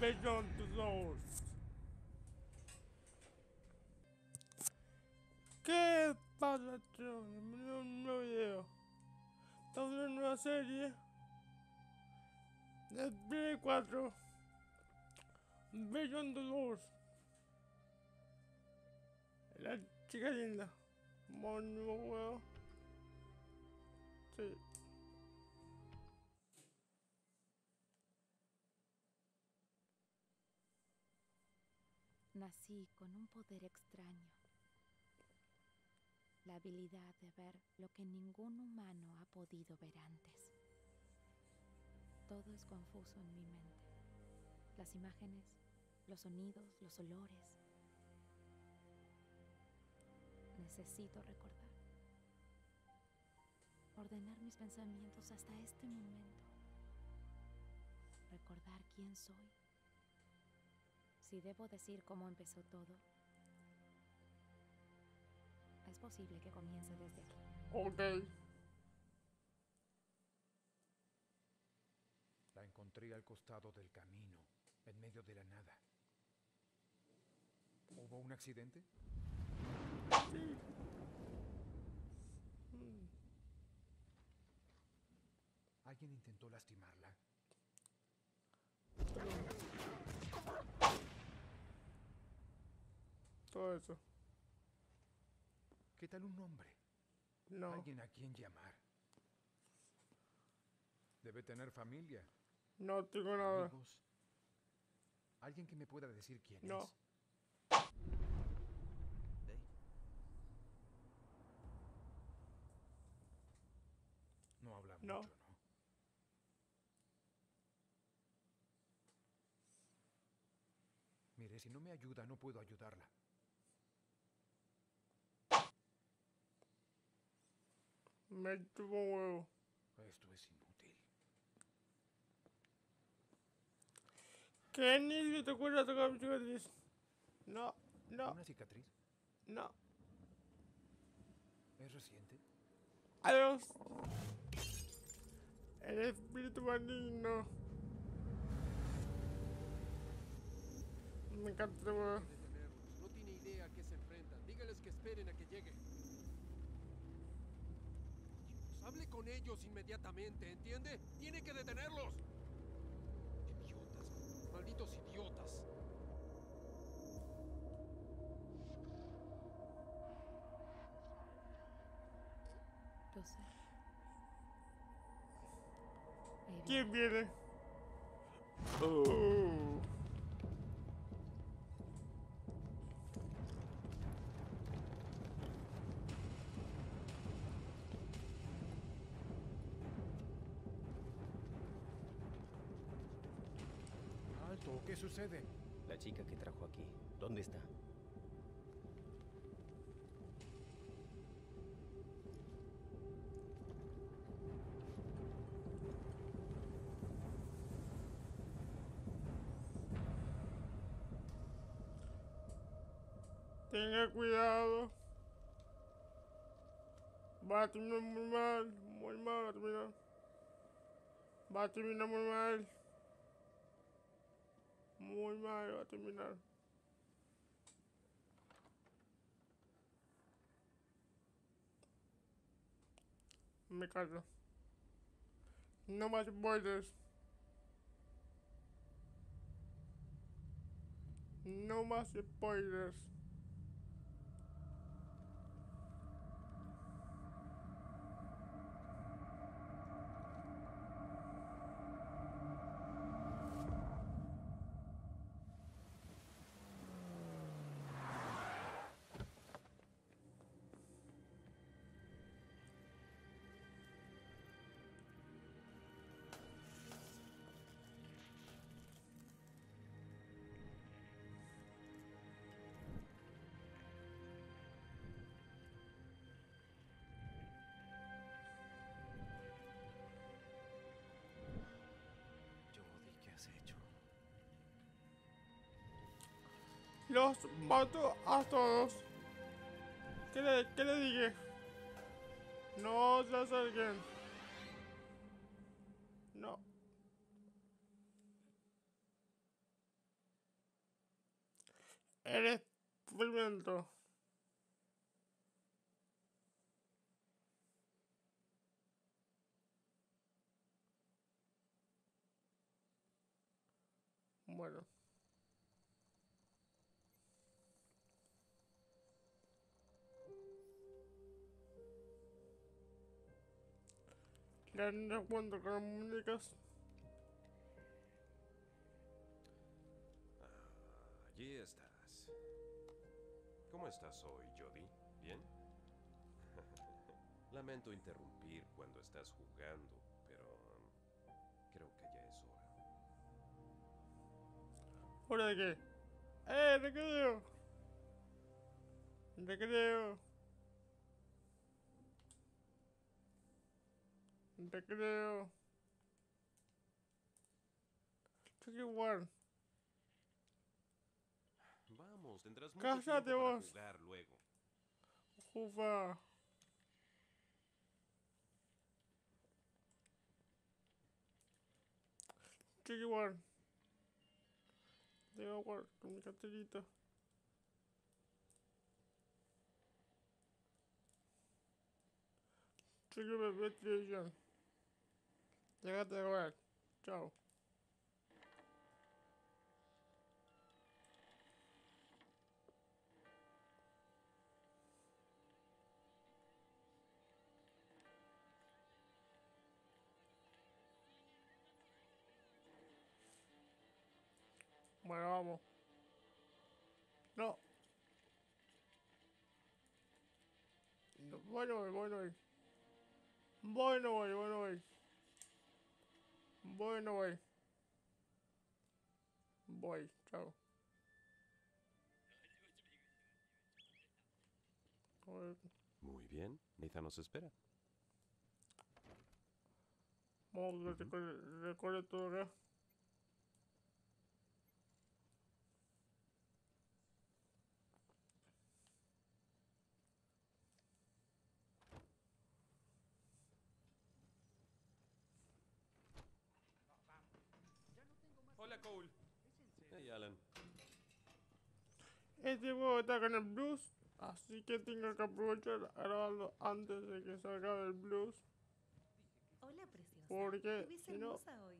The Doors. ¿Qué pasa, tío? Bienvenido a un nuevo una serie. De Play 4. Beyond the Doors. La chica linda. Juego. Sí. Nací con un poder extraño. La habilidad de ver lo que ningún humano ha podido ver antes. Todo es confuso en mi mente. Las imágenes, los sonidos, los olores. Necesito recordar. Ordenar mis pensamientos hasta este momento. Recordar quién soy. Si debo decir cómo empezó todo, es posible que comience desde aquí. Ok. La encontré al costado del camino, en medio de la nada. ¿Hubo un accidente? Sí. ¿Alguien intentó lastimarla? Todo eso. ¿Qué tal un hombre? No. Alguien a quien llamar. Debe tener familia, No tengo nada. amigos. Alguien que me pueda decir quién No. es. No habla No. mucho, ¿no? Mire, si no me ayuda, no puedo ayudarla. Me tuvo un huevo. Esto es inútil. Kenny, ¿que te acuerdas de tocar mi cicatriz? No, no, ¿Una cicatriz? no. ¿Es reciente? Adiós. El espíritu maligno. Me encanta este juego. detenerlos. No tiene idea a qué se enfrentan. Dígales que esperen a que llegue. Hable con ellos inmediatamente, ¿entiende? Tiene que detenerlos. Idiotas. Malditos idiotas. Lo sé. Baby, ¿Quién viene? Oh. ¿Qué sucede? La chica que trajo aquí, ¿dónde está? Tenga cuidado. Va a terminar muy mal. Muy mal va a terminar. Va a terminar muy mal. Muy mal va a terminar. Me callo. No más spoilers. No más spoilers. Los mato a todos. ¿Qué le, qué dije? No se acerquen. No. Eres violento. No cuento con muñecas. Allí estás. ¿Cómo estás hoy, Jody? ¿Bien? Lamento interrumpir cuando estás jugando, pero creo que ya es hora. ¿Hora de qué? ¡Eh, recreo! Recreo. Recreo. Check one. Vamos, tendrás mucho Cállate tiempo para vos. jugar luego. Ufa. Check one. Debo agua con mi carterita. Check bebé televisión. Llegate a jugar. Chao. Bueno, vamos. No. No, Bueno, bueno, voy. Bueno, voy, bueno, voy. Bueno, voy. Voy, chao. Muy bien, Nathan nos espera. Vamos a recorrer, recorrer todo acá. Hola, Cole. Hey, Alan. Este juego está con el blues, así que tengo que aprovechar a grabarlo antes de que salga el blues. Hola, preciosa. Porque si no- hoy.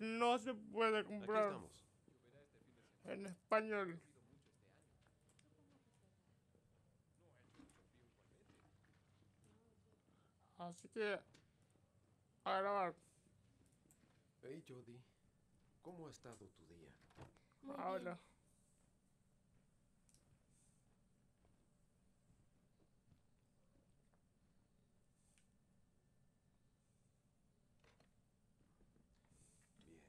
No se puede comprar en español. Así que a grabar. Hey, Jody. ¿Cómo ha estado tu? Muy Ahora. bien. Bien.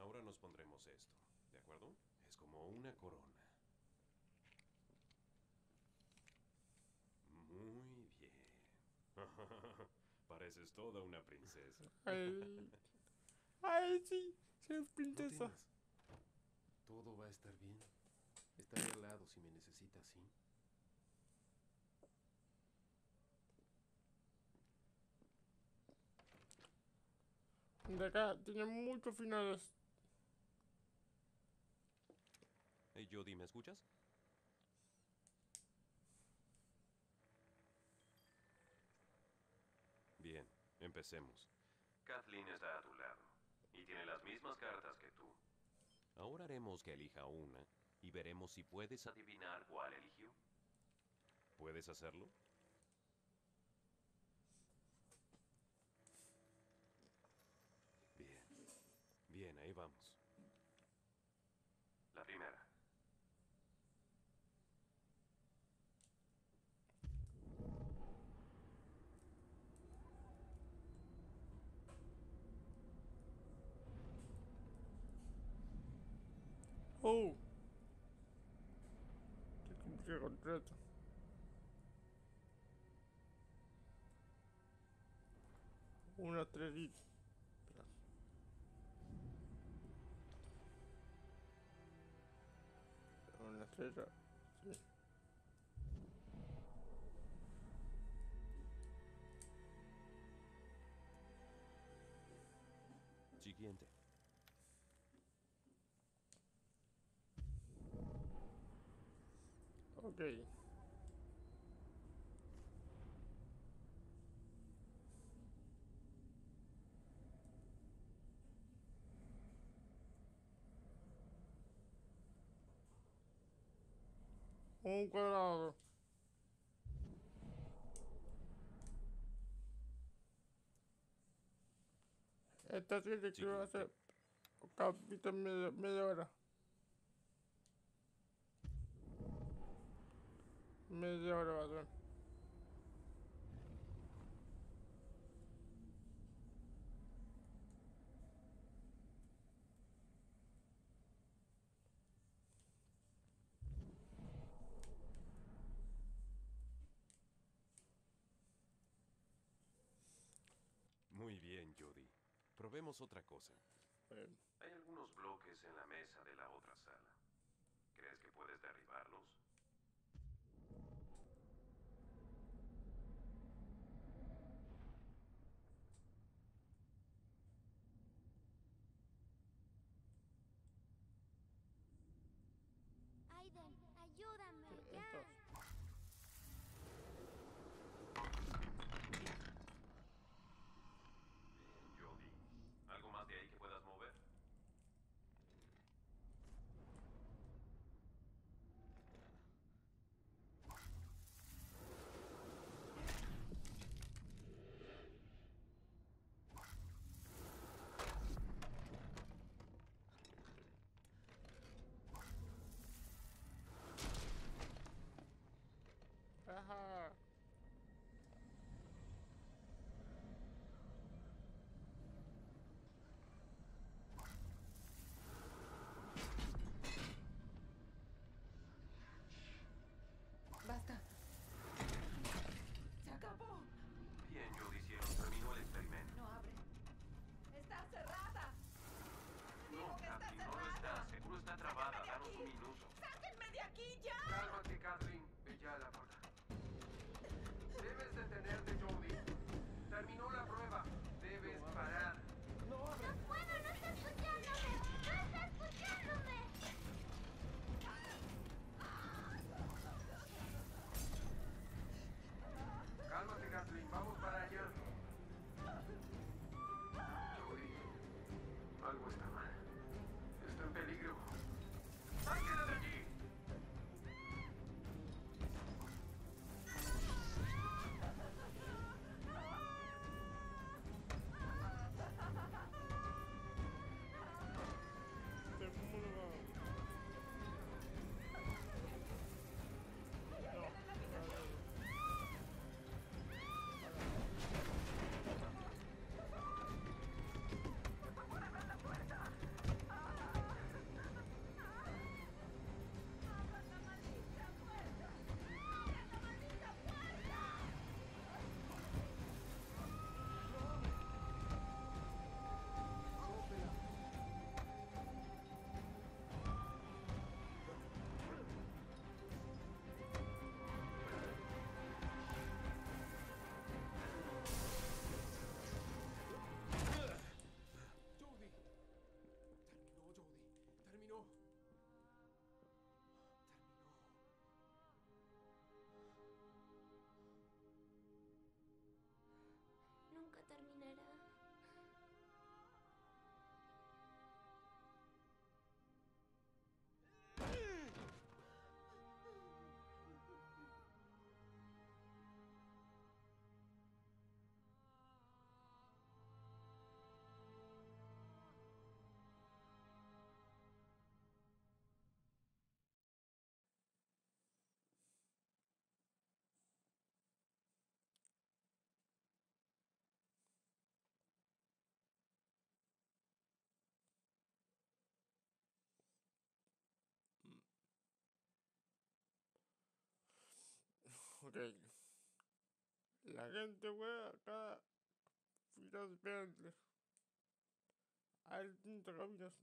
Ahora nos pondremos esto, ¿de acuerdo? Es como una corona. Muy bien. Pareces toda una princesa. Ay, ay sí, soy No princesa. temas. Todo va a estar bien. Estaré al lado si me necesitas, ¿sí? De acá tiene muchos finales. Hey, Jody, ¿me escuchas? Bien, empecemos. Kathleen está a tu lado y tiene las mismas cartas que tú. Ahora haremos que elija una y veremos si puedes adivinar cuál eligió. ¿Puedes hacerlo? Bien. Bien, ahí vamos. La primera. Oh. Qué contrato. Una estrellita. Una estrella. Sí. Ok. Un cuadrado. Esta Sí, que capítulo media, media hora. Media. Muy bien, Judy. Probemos otra cosa. Hay algunos bloques en la mesa de la otra sala. ¿Crees que puedes derribarlos? Aiden, ayúdame, Sí, ya. estos. Bien, Judy. ¿Algo más de ahí que puedas mover? Ajá. Basta. Se acabó. Bien, Judy, cielo. Terminó el experimento. No abre. Está cerrada. No, Kathleen, no lo está. Seguro está trabada. Danos un minuto. ¡Sáquenme de aquí ya! Cálmate, Kathleen. Ve ya a la puerta. Debes detenerte, Jody. Terminó la Ok. La gente juega cada filas diferentes. Hay distintos caminos.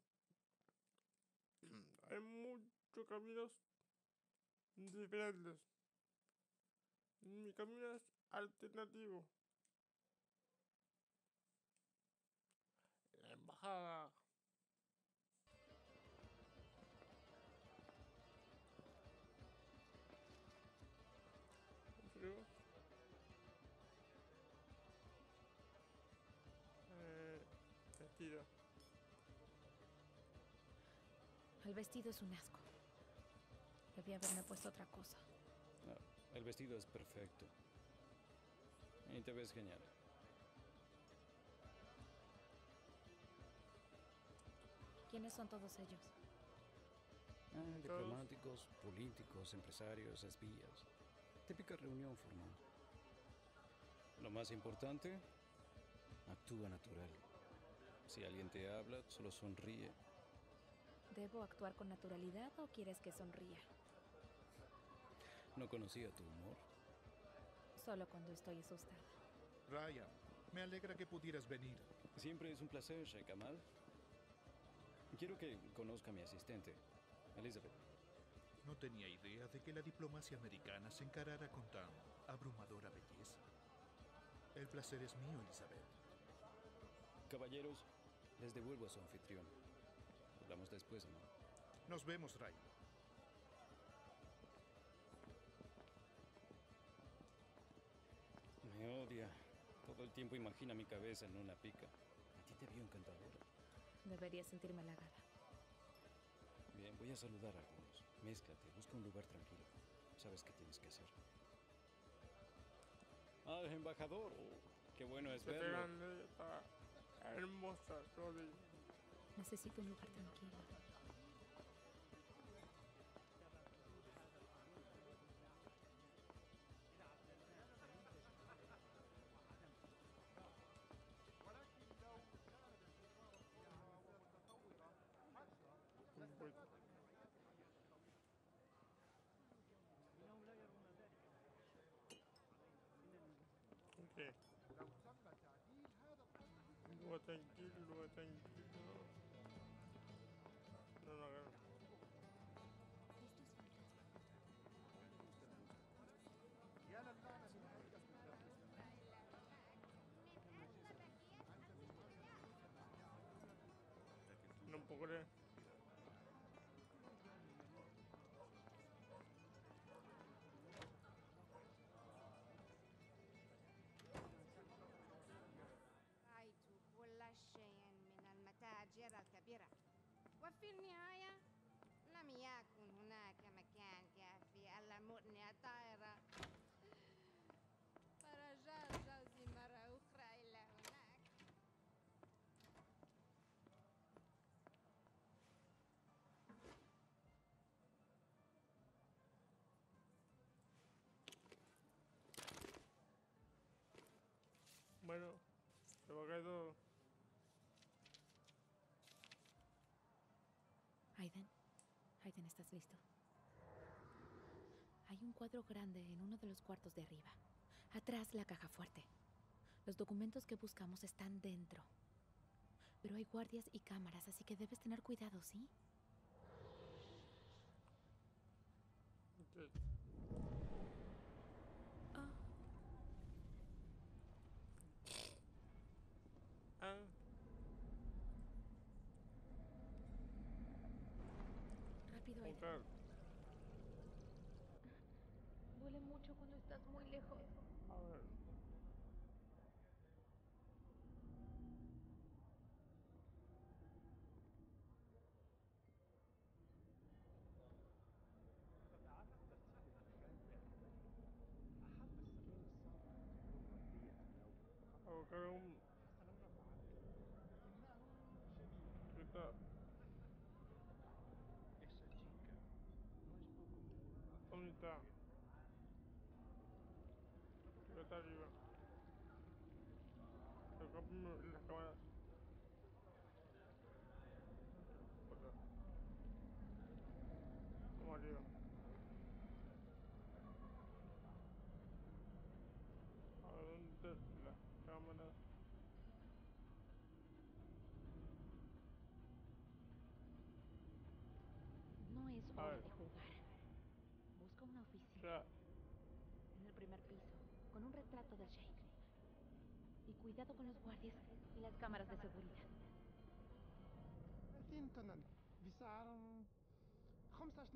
Hay muchos caminos diferentes. Mi camino es alternativo. La embajada. Vestido es un asco. Debí haberme puesto otra cosa. No, el vestido es perfecto. Y te ves genial. ¿Quiénes son todos ellos? Ah, diplomáticos, políticos, empresarios, espías. Típica reunión formal. Lo más importante, actúa natural. Si alguien te habla, solo sonríe. ¿Debo actuar con naturalidad o quieres que sonría? No conocía tu humor. Solo cuando estoy asustada. Ryan, me alegra que pudieras venir. Siempre es un placer, Sheikh Amal. Quiero que conozca a mi asistente, Elizabeth. No tenía idea de que la diplomacia americana se encarara con tan abrumadora belleza. El placer es mío, Elizabeth. Caballeros, les devuelvo a su anfitrión. Hablamos después, amor. Nos vemos, Ryan. Me odia. Todo el tiempo imagina mi cabeza en una pica. A ti te vio encantadora. Debería sentirme halagada. Bien, voy a saludar a algunos. Mézclate, busca un lugar tranquilo. Sabes qué tienes que hacer. Ah, el embajador. Oh, qué bueno es verlo. hermosa, Cody. Necesito un lugar tranquilo. Pues, Ok. من المتاجر الكبيرة وفي النهاية لم يكن هناك مكان كافي. ألا مؤني الطائرة ¿estás listo? Hay un cuadro grande en uno de los cuartos de arriba. Atrás la caja fuerte. Los documentos que buscamos están dentro. Pero hay guardias y cámaras, así que debes tener cuidado, ¿sí? Estás muy lejos. A ver. A buscar um, arriba. A ver dónde están las cámaras. No es A hora de jugar. Busca una oficina Ya. en el primer piso, con un retrato del Sheikh. Y cuidado con los guardias y las cámaras de seguridad. Kom snart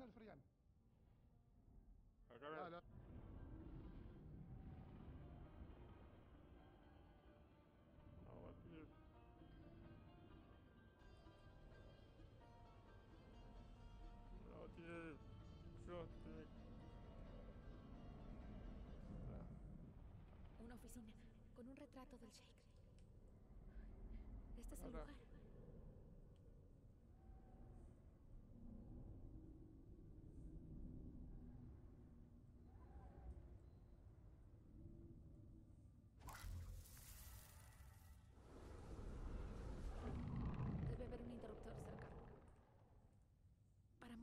Una oficina con un retrato del Sheikh. Este es el lugar.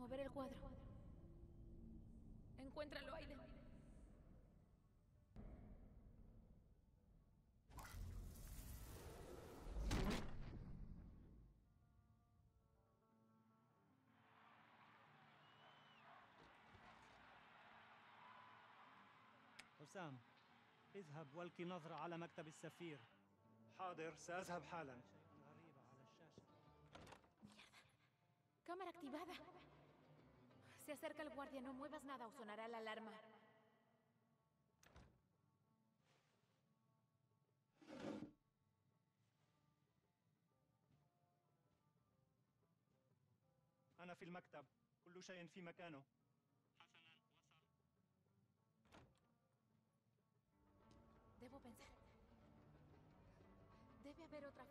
Mover el cuadro. Encuéntralo, Aiden. حسام اذهب والقي نظرة على مكتب السفير حاضر سأذهب حالا Cámara activada. Se acerca el guardia. No muevas nada o sonará la alarma. أنا في المكتب كل شيء في مكانه Debo pensar. Debe haber otra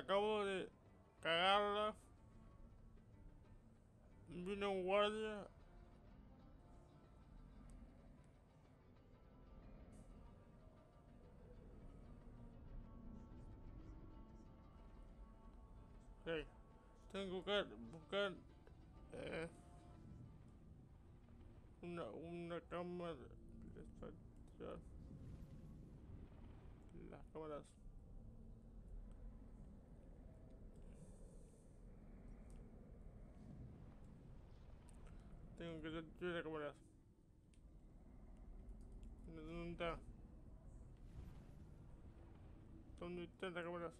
Acabo de cagarla. Vino un guardia. Ok. Tengo que buscar eh, una, una cámara. Las cámaras. que yo, yo sé cómo eras. ¿Dónde está? ¿Dónde está la cámara?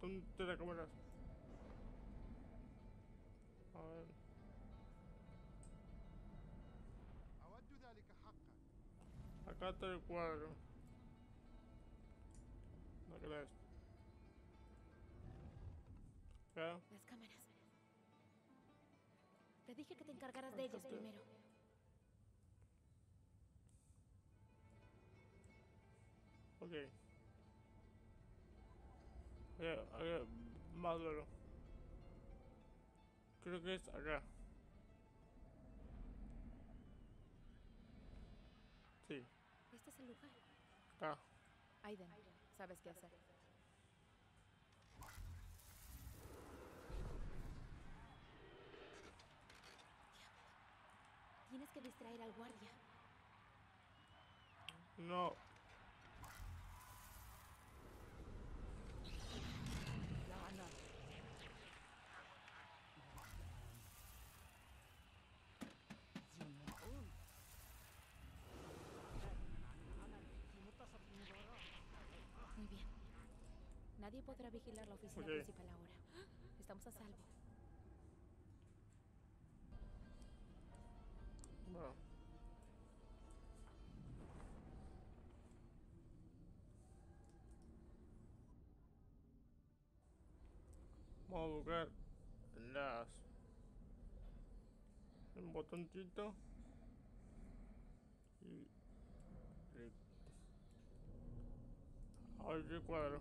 ¿Dónde está la? A ver. Acá está el cuadro. No crees. Acá. Las cámaras. Te dije que te encargaras de ellas primero. Ok. Acá, acá, más duro. Creo que es acá. Sí, Este es el lugar. acá. Aiden, sabes qué hacer. Tienes que distraer al guardia. No. Muy bien. Nadie podrá vigilar la oficina principal ahora. Estamos a salvo. A buscar las un botoncito y abrir el cuadro.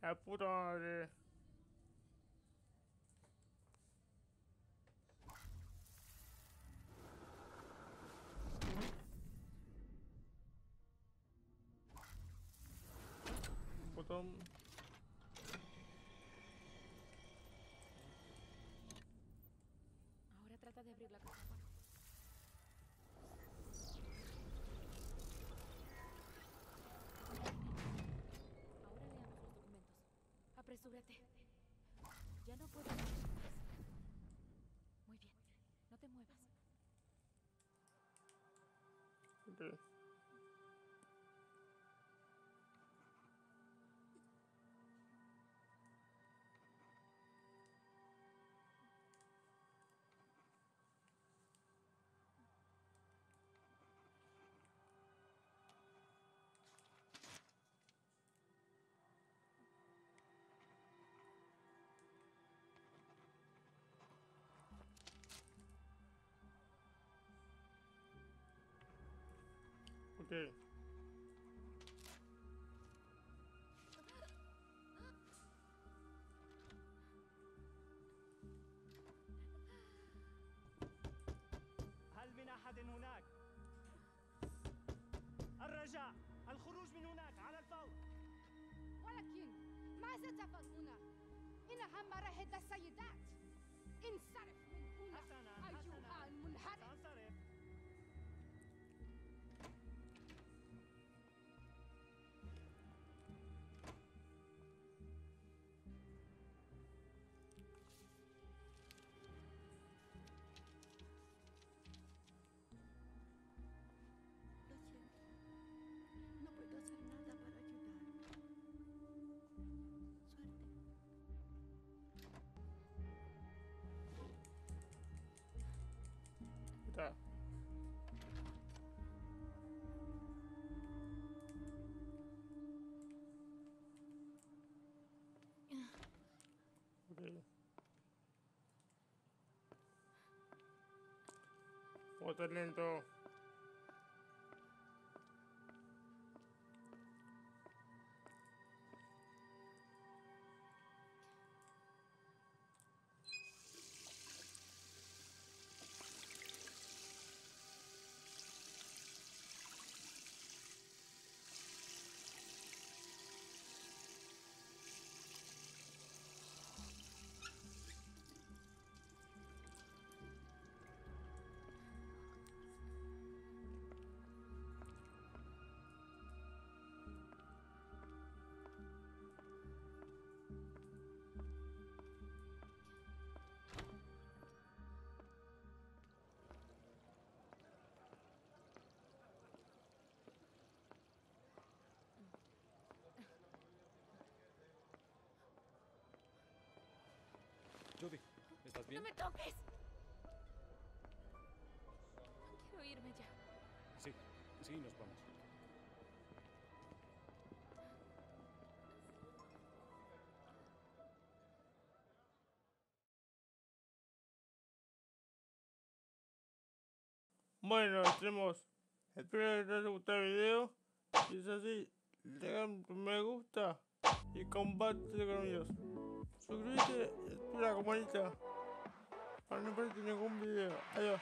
La puta madre. Botón. Ahora trata de abrir la caja. Ahora leamos los documentos. Apresúrate. Ya no puedo. Muy bien. No te muevas. Ok. هل من أحد هناك؟ الرجاء الخروج من هناك على الفور ولكن ماذا تفعل هنا؟ إنها مراهد السيدات انصرف من هنا حسنا حسنا المنحرف Ok. Otro lento. Bien? ¡No me toques! Quiero irme ya. Sí, sí, nos vamos. Bueno, tenemos. Espero que les haya gustado el video. Si es así, le dan me gusta y comparte con ellos. Suscríbete y la campanita para no perderte ningún video. Adiós.